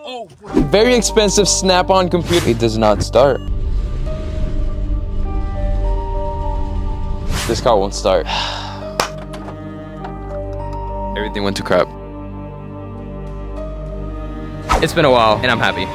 Oh, very expensive Snap-on computer. It does not start. This car won't start. Everything went to crap. It's been a while and I'm happy.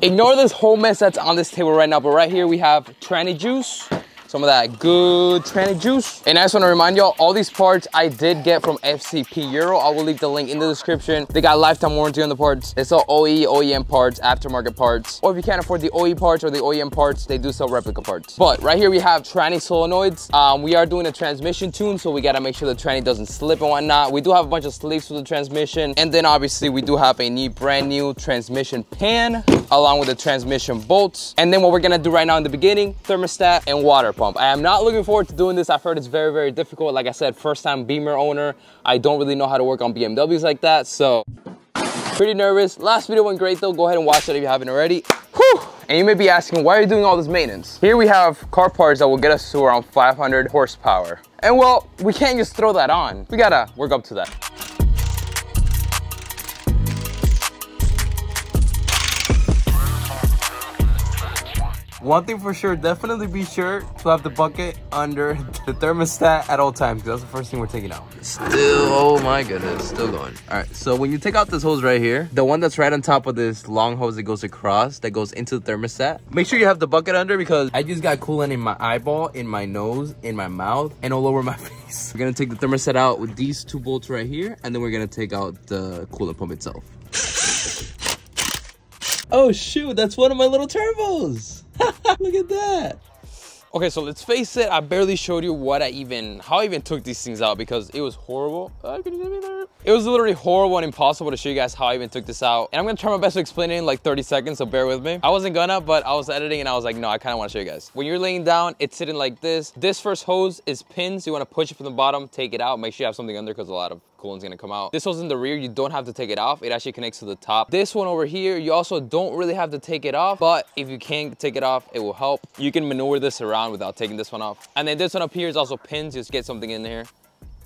Ignore this whole mess that's on this table right now, but right here we have tranny juice some of that good tranny juice. And I just want to remind y'all, all these parts I did get from FCP Euro. I will leave the link in the description. They got lifetime warranty on the parts. They sell OE, OEM parts, aftermarket parts. Or if you can't afford the OE parts or the OEM parts, they do sell replica parts. But right here we have tranny solenoids. Um, we are doing a transmission tune, so we got to make sure the tranny doesn't slip and whatnot. We do have a bunch of sleeves for the transmission. And then obviously we do have a new brand new transmission pan along with the transmission bolts. And then what we're gonna do right now in the beginning, thermostat and water pump. I am not looking forward to doing this. I've heard it's very, very difficult. Like I said, first time Beamer owner. I don't really know how to work on BMWs like that. So pretty nervous. Last video went great though. Go ahead and watch that if you haven't already. Whew. And you may be asking, why are you doing all this maintenance? Here we have car parts that will get us to around 500 horsepower. And well, we can't just throw that on. We gotta work up to that. One thing for sure, definitely be sure to have the bucket under the thermostat at all times because that's the first thing we're taking out. Still, oh my goodness, still going. All right, so when you take out this hose right here, the one that's right on top of this long hose that goes across, that goes into the thermostat, make sure you have the bucket under because I just got coolant in my eyeball, in my nose, in my mouth, and all over my face. We're gonna take the thermostat out with these two bolts right here, and then we're gonna take out the coolant pump itself. Oh shoot, that's one of my little turbos. Look at that. Okay, so let's face it, I barely showed you what I even, how I even took these things out because it was horrible. Uh? It was literally horrible and impossible to show you guys how I even took this out. And I'm gonna try my best to explain it in like 30 seconds, so bear with me. I wasn't gonna, but I was editing and I was like, no, I kinda wanna show you guys. When you're laying down, it's sitting like this. This first hose is pins. You wanna push it from the bottom, take it out, make sure you have something under because a lot of coolant's gonna come out. This hose in the rear, you don't have to take it off. It actually connects to the top. This one over here, you also don't really have to take it off, but if you can take it off, it will help. You can maneuver this around without taking this one off. And then this one up here is also pins, just get something in there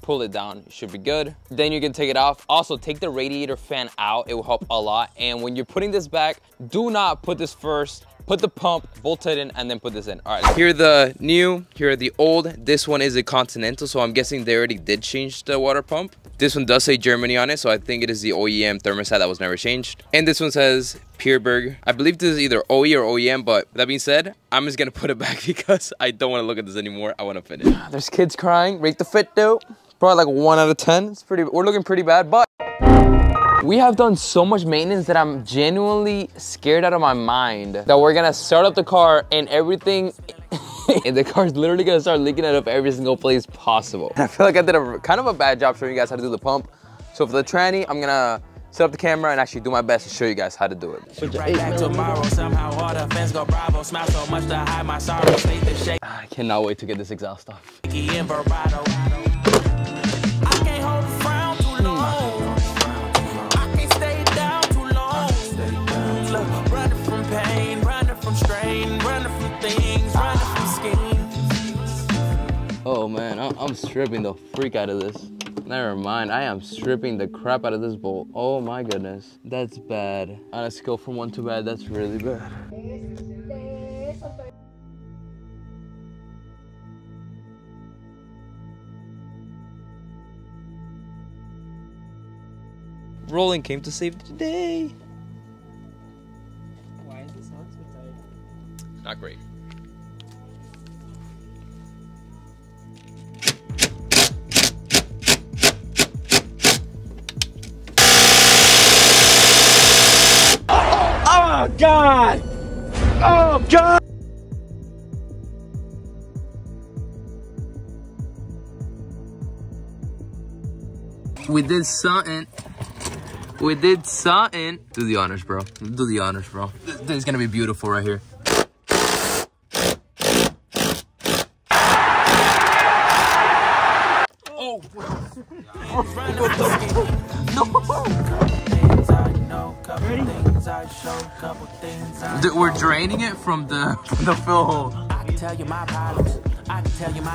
pull it down it should be good then you can take it off also take the radiator fan out it will help a lot and when you're putting this back do not put this first put the pump, bolt it in, and then put this in. All right, here are the new, here are the old. This one is a Continental, so I'm guessing they already did change the water pump. This one does say Germany on it, so I think it is the OEM thermostat that was never changed. And this one says Pierburg. I believe this is either OE or OEM, but that being said, I'm just gonna put it back because I don't wanna look at this anymore. I wanna finish. Ah, there's kids crying, rate the fit though. Probably like one out of 10. It's pretty, we're looking pretty bad, but we have done so much maintenance that I'm genuinely scared out of my mind that we're gonna start up the car and everything and the car's literally gonna start leaking out of every single place possible. And I feel like I did a kind of a bad job showing you guys how to do the pump. So for the tranny, I'm gonna set up the camera and actually do my best to show you guys how to do it. I cannot wait to get this exhaust off. I'm stripping the freak out of this. Never mind, I am stripping the crap out of this bolt. Oh my goodness, that's bad. On a scale from one to bad, that's really bad. Roland came to save the day. Why is this not so tight? Not great. Oh! We did something. We did something. Do the honors, bro. Do the honors, bro. This is gonna be beautiful right here. We're draining it from the from the fill hole. I can tell you my problems.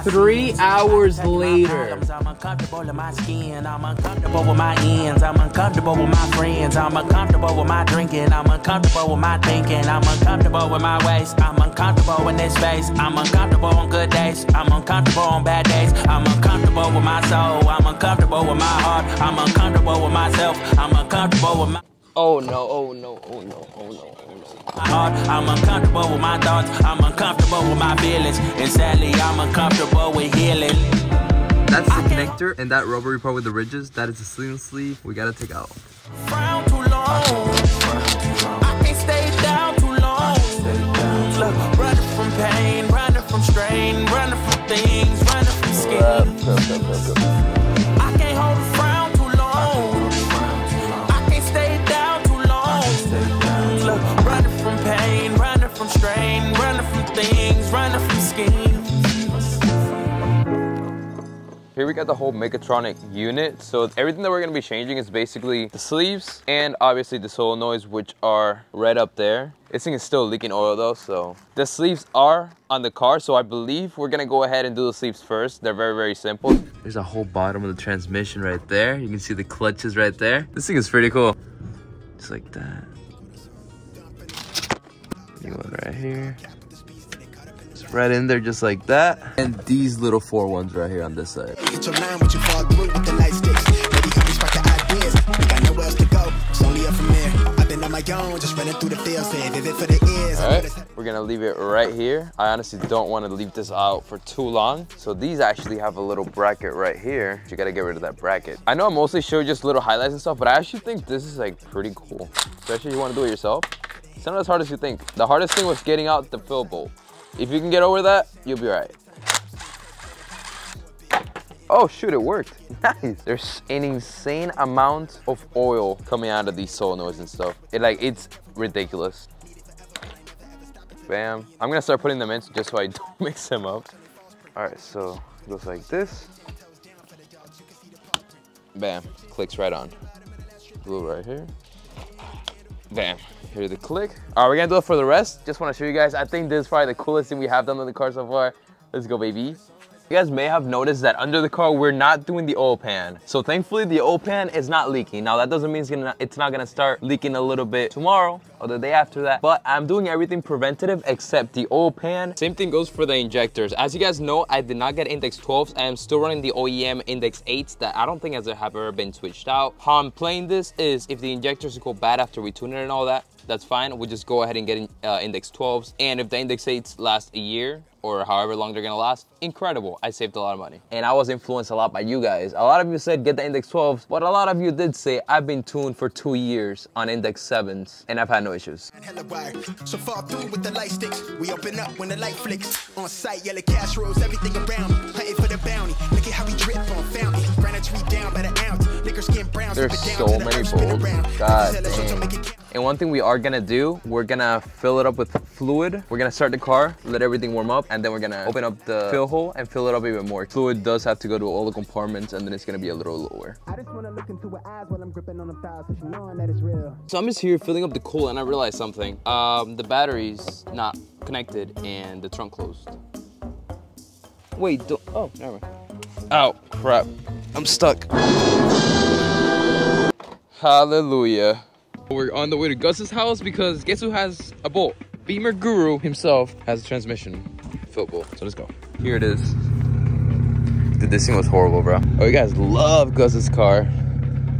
Three hours later. I'm uncomfortable in my skin. I'm uncomfortable with my ends. I'm uncomfortable with my friends. I'm uncomfortable with my drinking. I'm uncomfortable with my thinking. I'm uncomfortable with my waist. I'm uncomfortable in this space. I'm uncomfortable on good days. I'm uncomfortable on bad days. I'm uncomfortable with my soul. I'm uncomfortable with my heart. I'm uncomfortable with myself. I'm uncomfortable with my Oh no, oh no, oh no, oh no, oh no. I'm uncomfortable with my thoughts. I'm uncomfortable with my feelings. And sadly, I'm uncomfortable with healing. That's the connector and that rubbery part with the ridges. That is the sleeve sleeve. We gotta take out. Frown too long. I can't stay down too long. Look, running from pain, running from strain, running from things, running from schemes. Here we got the whole Mechatronic unit. So everything that we're gonna be changing is basically the sleeves and obviously the solenoids, which are red up there. This thing is still leaking oil though, so. The sleeves are on the car, so I believe we're gonna go ahead and do the sleeves first. They're very, very simple. There's a whole bottom of the transmission right there. You can see the clutches right there. This thing is pretty cool. Just like that. New one right here. It's right in there just like that. And these little four ones right here on this side. Hit your line, what you fall through with the light sticks. Ready, help me spark the ideas. Ain't got nowhere else to go. It's only up from there. I've been on my own, just running through the field, saying vivid for the ears. All right, we're gonna leave it right here. I honestly don't want to leave this out for too long. So these actually have a little bracket right here. You gotta get rid of that bracket. I know I mostly show just little highlights and stuff, but I actually think this is like pretty cool. Especially if you want to do it yourself. It's not as hard as you think. The hardest thing was getting out the fill bolt. If you can get over that, you'll be right. Oh shoot, it worked. Nice. There's an insane amount of oil coming out of these solenoids and stuff. It like, it's ridiculous. Bam. I'm gonna start putting them in just so I don't mix them up. All right, so it goes like this. Bam, clicks right on. Glue right here. Bam, here's the click. All right, we're gonna do it for the rest. Just wanna show you guys, I think this is probably the coolest thing we have done on the car so far. Let's go, baby. You guys may have noticed that under the car, we're not doing the oil pan. So thankfully the oil pan is not leaking. Now that doesn't mean it's, gonna, it's not gonna start leaking a little bit tomorrow or the day after that, but I'm doing everything preventative except the oil pan. Same thing goes for the injectors. As you guys know, I did not get Index 12s. I am still running the OEM Index 8s that I don't think has have ever been switched out. How I'm playing this is if the injectors go bad after we tune it and all that, that's fine. We'll just go ahead and get uh, Index 12s. And if the Index 8s last a year, or however long they're gonna last, incredible. I saved a lot of money. And I was influenced a lot by you guys. A lot of you said get the Index 12s, but a lot of you did say I've been tuned for two years on Index 7s and I've had no issues. So fall through with the light sticks. We open up when the light flicks. On sight, yellow cash rolls, everything around me. Hunting for the bounty. Look at how we drip on fountain. Granite tree down by the ounce. Liquor skin brown. There's so down to the many earth, spin bolts. around. God Tell us what to dang. make it count. And one thing we are gonna do, we're gonna fill it up with fluid. We're gonna start the car, let everything warm up, and then we're gonna open up the fill hole and fill it up even more. Fluid does have to go to all the compartments and then it's gonna be a little lower. I just wanna look into her eyes while I'm gripping on the thighs, so she knowing that it's real. So I'm just here filling up the coolant and I realized something. Um, the battery's not connected and the trunk closed. Wait, don't, oh, never mind. Oh, crap. I'm stuck. Hallelujah. We're on the way to Gus's house because guess who has a bolt? Beamer Guru himself has a transmission bolt. So let's go. Here it is. Dude, this thing was horrible, bro. Oh, you guys love Gus's car.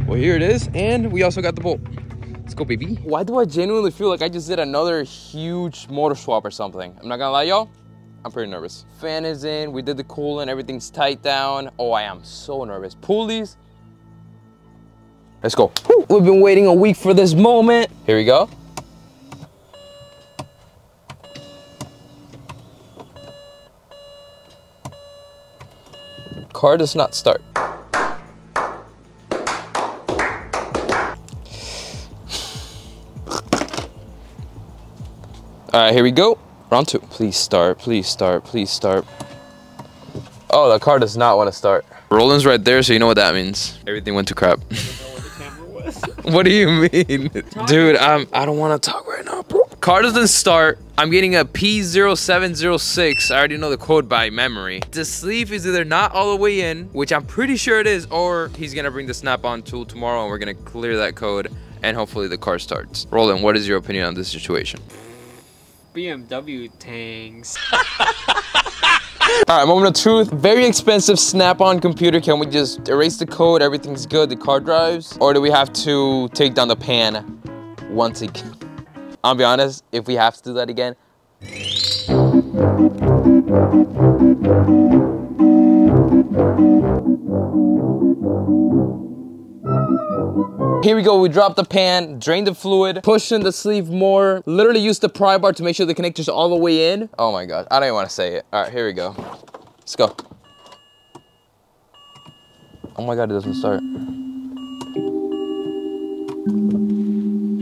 Well, here it is, and we also got the bolt. Let's go, baby. Why do I genuinely feel like I just did another huge motor swap or something? I'm not gonna lie, y'all. I'm pretty nervous. Fan is in, we did the coolant, everything's tight down. Oh, I am so nervous. Pulleys. Let's go. Whew. We've been waiting a week for this moment. Here we go. Car does not start. All right, here we go. Round two. Please start, please start, please start. Oh, the car does not want to start. Roland's right there, so you know what that means. Everything went to crap. what do you mean? Dude, I'm, I don't want to talk right now, bro. car doesn't start. I'm getting a P0706. I already know the code by memory. The sleeve is either not all the way in, which I'm pretty sure it is, or he's gonna bring the snap-on tool tomorrow and we're gonna clear that code and hopefully the car starts. Roland, what is your opinion on this situation? BMW tanks. All right, moment of truth. Very expensive snap-on computer. Can we just erase the code? Everything's good. The car drives, or do we have to take down the pan once again? I'll be honest. If we have to do that again. Here we go, we drop the pan, drain the fluid, push in the sleeve more, literally use the pry bar to make sure the connector's all the way in. Oh my god, I don't even want to say it. All right, here we go. Let's go. Oh my god, it doesn't start.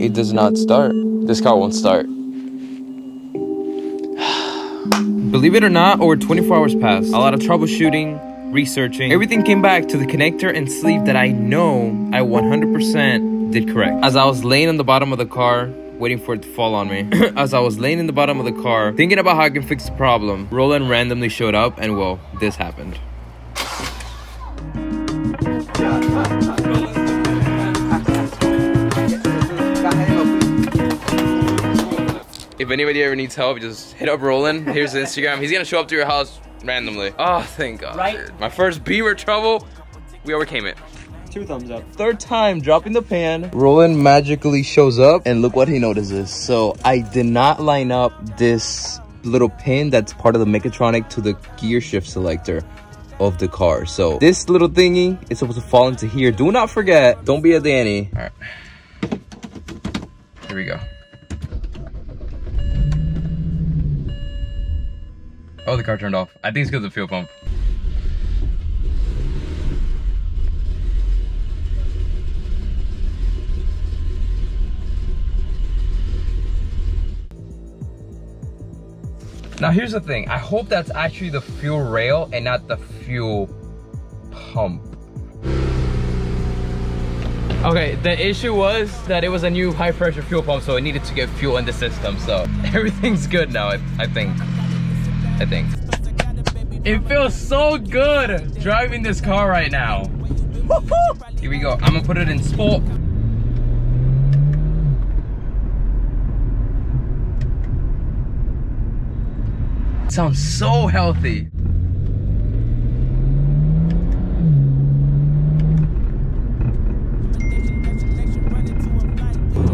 It does not start. This car won't start. Believe it or not, over 24 hours passed. A lot of troubleshooting, researching. Everything came back to the connector and sleeve that I know I 100% did correct. As I was laying on the bottom of the car, waiting for it to fall on me. As I was laying in the bottom of the car, thinking about how I can fix the problem, Roland randomly showed up and well, this happened. If anybody ever needs help, just hit up Roland. Here's his Instagram. He's gonna show up to your house randomly. Oh, thank God. Right. dude. My first Beamer trouble, we overcame it. Two thumbs up. Third time dropping the pan. Roland magically shows up and look what he notices. So I did not line up this little pin that's part of the mechatronic to the gear shift selector of the car. So this little thingy is supposed to fall into here. Do not forget, don't be a Danny. All right. Here we go. Oh, the car turned off. I think it's because of the fuel pump. Now here's the thing. I hope that's actually the fuel rail and not the fuel pump. Okay, the issue was that it was a new high pressure fuel pump, so it needed to get fuel in the system. So everything's good now, I, I think. I think. It feels so good driving this car right now. Here we go. I'm gonna put it in sport. Sounds so healthy.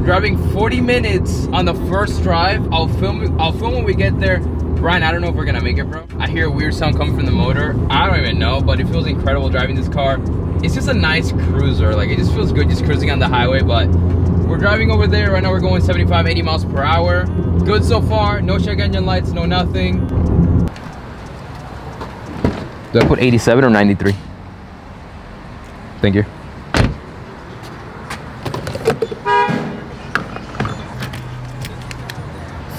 Driving 40 minutes on the first drive. I'll film. I'll film when we get there. Ryan, I don't know if we're gonna make it, bro. I hear a weird sound coming from the motor. I don't even know, but it feels incredible driving this car. It's just a nice cruiser. Like it just feels good just cruising on the highway. But we're driving over there right now. We're going 75, 80 miles per hour. Good so far. No check engine lights. No nothing. Do I put 87 or 93? Thank you.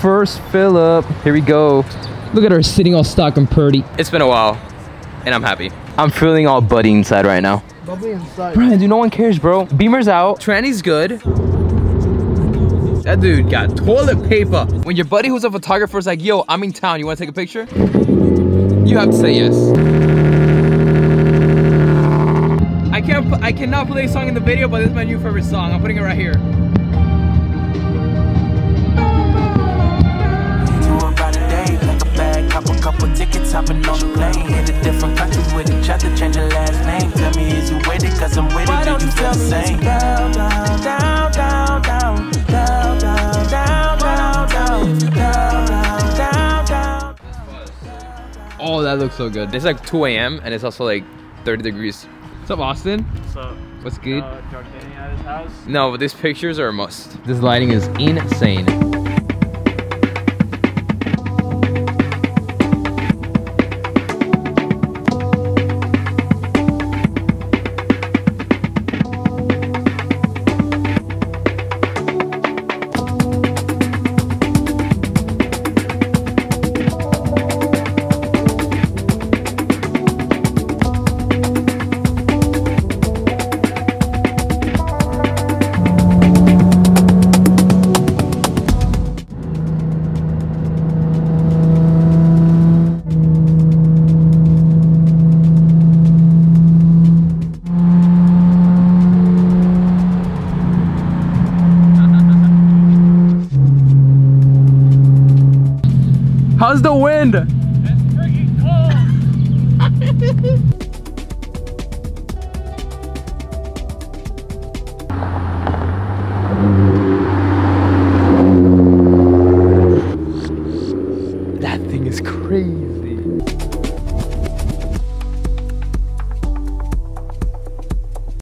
First fill up. Here we go. Look at her sitting all stock and purdy. It's been a while, and I'm happy. I'm feeling all buddy inside right now. Bubbly inside. Brian, dude, no one cares, bro. Beamer's out. Tranny's good. That dude got toilet paper. When your buddy who's a photographer is like, yo, I'm in town, you wanna take a picture? You have to say yes. I can't, I cannot play a song in the video, but this is my new favorite song. I'm putting it right here. To about a day, pack a bag, cop a couple tickets, hopping on the plane. Hit different country with each other, change your last name. Tell me, is you with it? Cause I'm with it. Do you feel the same? Down, down, down, down, down, that looks so good. It's like 2 a.m. and it's also like 30 degrees. What's up, Austin? What's up? What's good? Uh, at his house. No, but these pictures are a must. This lighting is insane. How's the wind?